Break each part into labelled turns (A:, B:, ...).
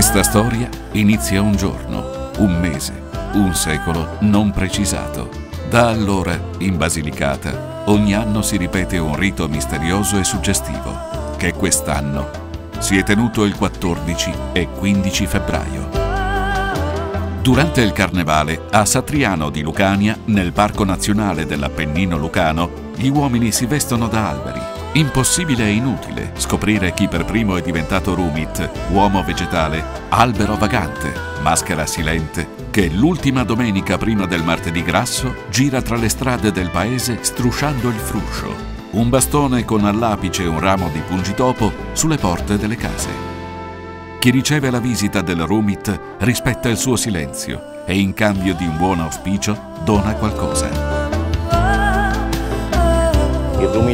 A: Questa storia inizia un giorno, un mese, un secolo non precisato. Da allora, in Basilicata, ogni anno si ripete un rito misterioso e suggestivo, che quest'anno si è tenuto il 14 e 15 febbraio. Durante il carnevale, a Satriano di Lucania, nel Parco Nazionale dell'Appennino Lucano, gli uomini si vestono da alberi. Impossibile e inutile scoprire chi per primo è diventato Rumit, uomo vegetale, albero vagante, maschera silente, che l'ultima domenica prima del martedì grasso gira tra le strade del paese strusciando il fruscio. Un bastone con all'apice un ramo di pungitopo sulle porte delle case. Chi riceve la visita del Rumit rispetta il suo silenzio e in cambio di un buon auspicio dona qualcosa.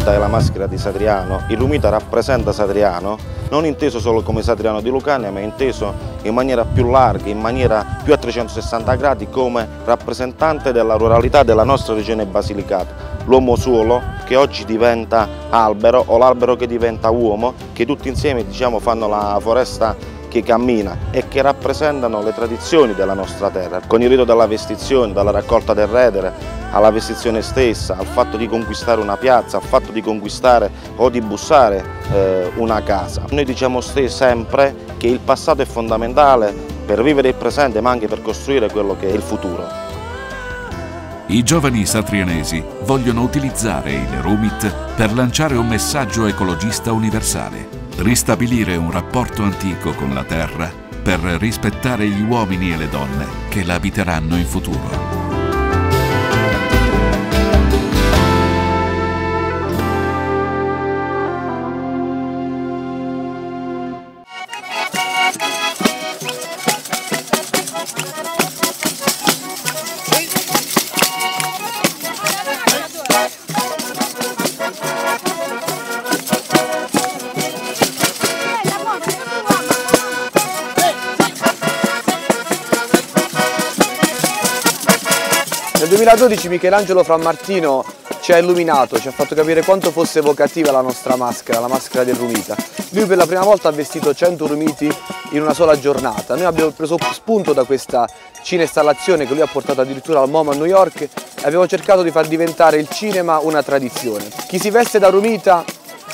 B: Il Rumita è la maschera di Sadriano, il Rumita rappresenta Sadriano, non inteso solo come Sadriano di Lucania, ma inteso in maniera più larga, in maniera più a 360 gradi come rappresentante della ruralità della nostra regione basilicata. L'uomo solo che oggi diventa albero o l'albero che diventa uomo, che tutti insieme diciamo, fanno la foresta che cammina e che rappresentano le tradizioni della nostra terra, con il rito della vestizione, dalla raccolta del redere, alla vestizione stessa, al fatto di conquistare una piazza, al fatto di conquistare o di bussare eh, una casa. Noi diciamo sempre che il passato è fondamentale per vivere il presente ma anche per costruire quello che è il futuro.
A: I giovani satrianesi vogliono utilizzare il Rumit per lanciare un messaggio ecologista universale, ristabilire un rapporto antico con la terra per rispettare gli uomini e le donne che la abiteranno in futuro.
C: Nel 2012 Michelangelo Frammartino ci ha illuminato, ci ha fatto capire quanto fosse evocativa la nostra maschera, la maschera del Rumita. Lui per la prima volta ha vestito 100 Rumiti in una sola giornata. Noi abbiamo preso spunto da questa cinestallazione che lui ha portato addirittura al MoMA a New York e abbiamo cercato di far diventare il cinema una tradizione. Chi si veste da Rumita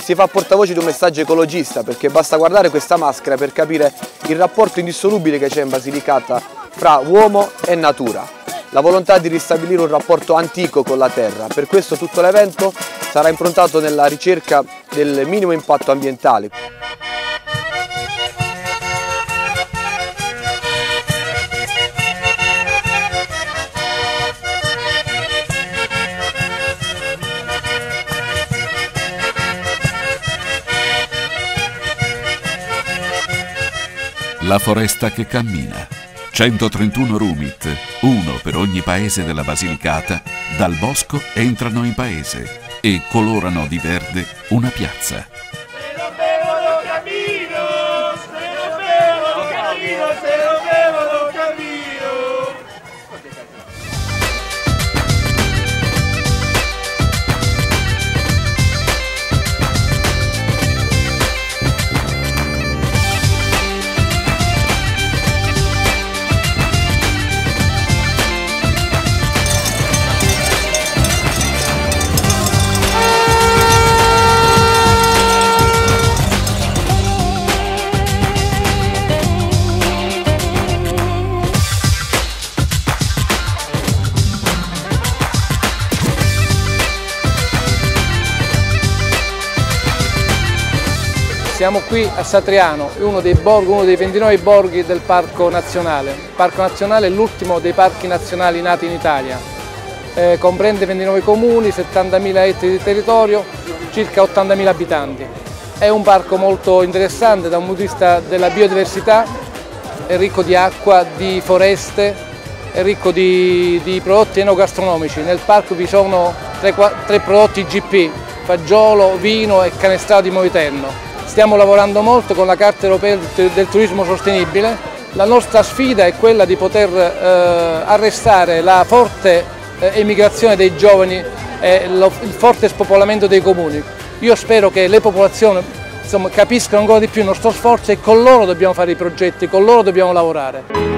C: si fa portavoce di un messaggio ecologista perché basta guardare questa maschera per capire il rapporto indissolubile che c'è in Basilicata fra uomo e natura la volontà di ristabilire un rapporto antico con la terra. Per questo tutto l'evento sarà improntato nella ricerca del minimo impatto ambientale.
A: La foresta che cammina 131 rumit, uno per ogni paese della Basilicata, dal bosco entrano in paese e colorano di verde una piazza.
D: Siamo qui a Satriano, uno dei, borghi, uno dei 29 borghi del Parco Nazionale. Il Parco Nazionale è l'ultimo dei parchi nazionali nati in Italia. Eh, comprende 29 comuni, 70.000 ettari di territorio, circa 80.000 abitanti. È un parco molto interessante da un punto di vista della biodiversità, è ricco di acqua, di foreste, è ricco di, di prodotti enogastronomici. Nel parco vi sono tre, tre prodotti GP, fagiolo, vino e canestrato di Moviterno. Stiamo lavorando molto con la Carta Europea del Turismo Sostenibile. La nostra sfida è quella di poter eh, arrestare la forte eh, emigrazione dei giovani e il forte spopolamento dei comuni. Io spero che le popolazioni insomma, capiscano ancora di più il nostro sforzo e con loro dobbiamo fare i progetti, con loro dobbiamo lavorare.